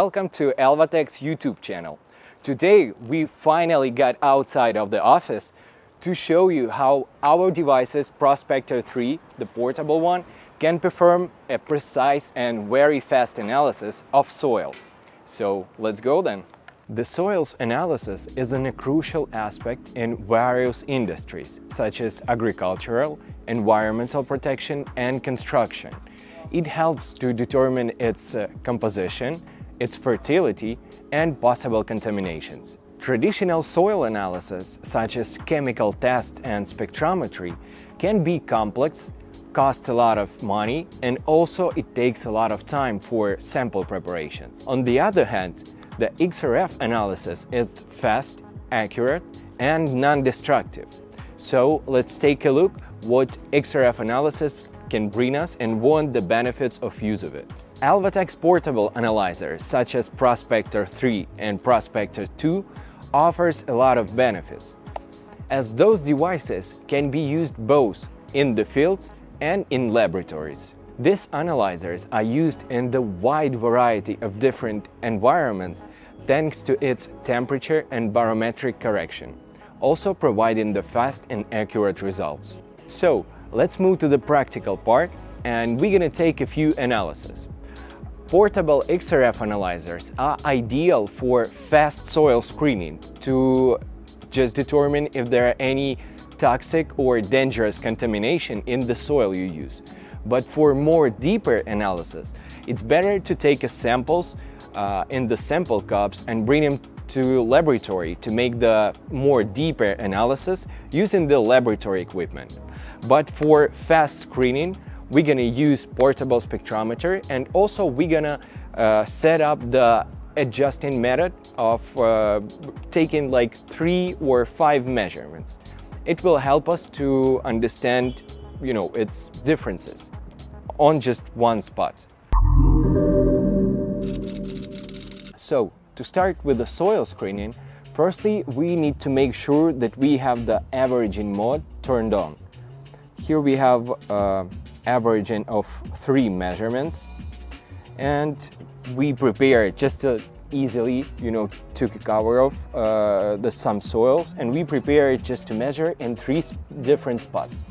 welcome to Elvatech's YouTube channel. Today we finally got outside of the office to show you how our devices Prospector 3, the portable one, can perform a precise and very fast analysis of soils. So let's go then. The soils analysis is a crucial aspect in various industries, such as agricultural, environmental protection and construction. It helps to determine its uh, composition, its fertility and possible contaminations. Traditional soil analysis, such as chemical tests and spectrometry, can be complex, cost a lot of money, and also it takes a lot of time for sample preparations. On the other hand, the XRF analysis is fast, accurate, and non-destructive. So let's take a look what XRF analysis can bring us and what the benefits of use of it. Elvatech's portable analyzers such as Prospector 3 and Prospector 2 offers a lot of benefits, as those devices can be used both in the fields and in laboratories. These analyzers are used in the wide variety of different environments thanks to its temperature and barometric correction, also providing the fast and accurate results. So, let's move to the practical part and we're gonna take a few analyses. Portable XRF analyzers are ideal for fast soil screening to just determine if there are any toxic or dangerous contamination in the soil you use. But for more deeper analysis, it's better to take samples uh, in the sample cups and bring them to laboratory to make the more deeper analysis using the laboratory equipment. But for fast screening, we're gonna use portable spectrometer and also we're gonna uh, set up the adjusting method of uh, taking like three or five measurements. It will help us to understand, you know, its differences on just one spot. So, to start with the soil screening, firstly we need to make sure that we have the averaging mode turned on. Here we have uh, averaging of three measurements. And we prepare just to easily you know to cover off uh, the some soils. And we prepare it just to measure in three different spots.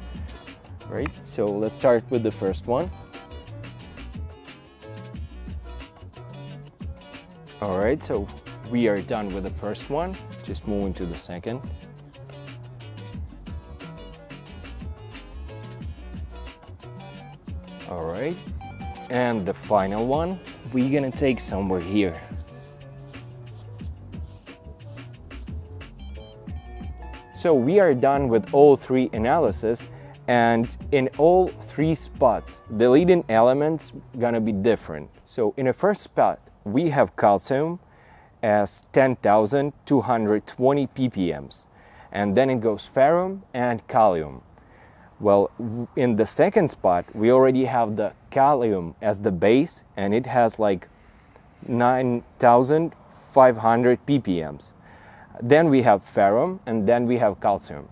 Right? So let's start with the first one. All right so we are done with the first one. Just moving to the second all right. And the final one we're gonna take somewhere here. So we are done with all three analysis and in all three spots the leading elements gonna be different. So in the first spot we have calcium as 10,220 ppms and then it goes ferrum and kalium well, in the second spot, we already have the kalium as the base and it has like 9,500 ppms. Then we have ferrum and then we have calcium.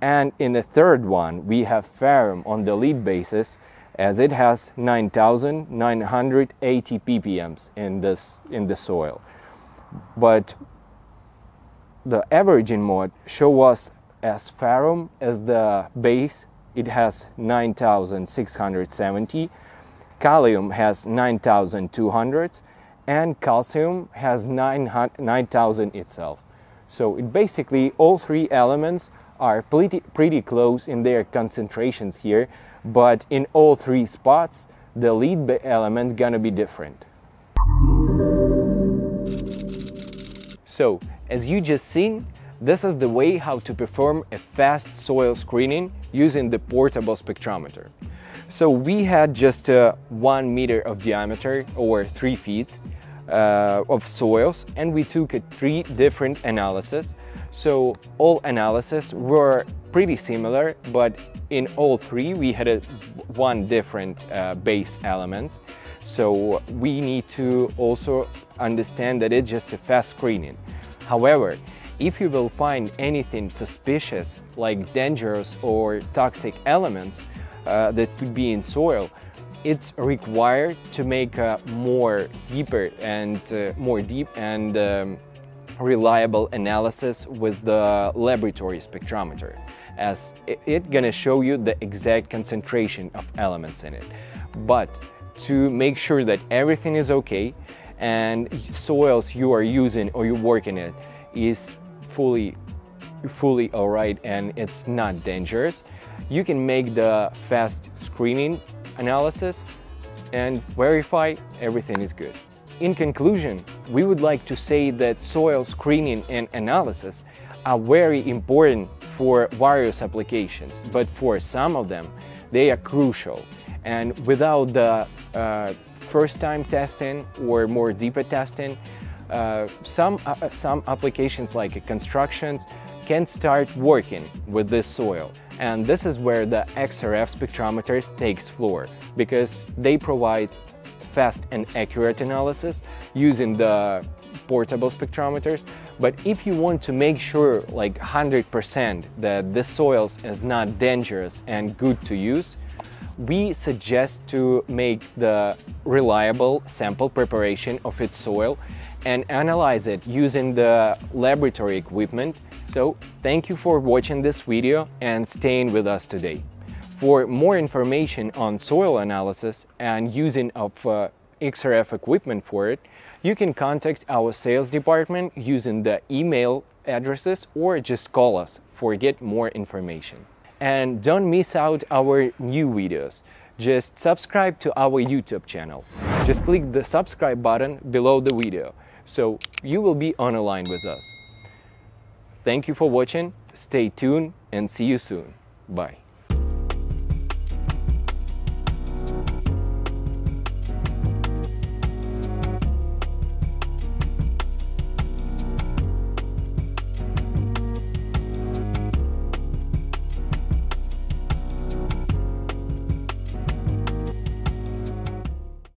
And in the third one, we have ferrum on the lead basis as it has 9,980 ppms in, this, in the soil. But the averaging mode show us as ferrum as the base it has 9670 kalium has 9200 and calcium has 9000 itself. So it basically all three elements are pretty, pretty close in their concentrations here but in all three spots the lead element gonna be different. So as you just seen this is the way how to perform a fast soil screening using the portable spectrometer. So we had just uh, one meter of diameter or three feet uh, of soils and we took three different analyses. So all analyses were pretty similar, but in all three we had a, one different uh, base element. So we need to also understand that it's just a fast screening. However, if you will find anything suspicious, like dangerous or toxic elements uh, that could be in soil, it's required to make a more deeper and uh, more deep and um, reliable analysis with the laboratory spectrometer as it's gonna show you the exact concentration of elements in it. But to make sure that everything is okay and soils you are using or you work in it is fully fully all right and it's not dangerous, you can make the fast screening analysis and verify everything is good. In conclusion, we would like to say that soil screening and analysis are very important for various applications, but for some of them, they are crucial. And without the uh, first time testing or more deeper testing, uh, some, uh, some applications like constructions can start working with this soil. And this is where the XRF spectrometers takes floor because they provide fast and accurate analysis using the portable spectrometers. But if you want to make sure like 100% that this soils is not dangerous and good to use, we suggest to make the reliable sample preparation of its soil and analyze it using the laboratory equipment. So thank you for watching this video and staying with us today. For more information on soil analysis and using of uh, XRF equipment for it, you can contact our sales department using the email addresses or just call us for get more information. And don't miss out our new videos. Just subscribe to our YouTube channel. Just click the subscribe button below the video so you will be on a line with us. Thank you for watching, stay tuned and see you soon. Bye.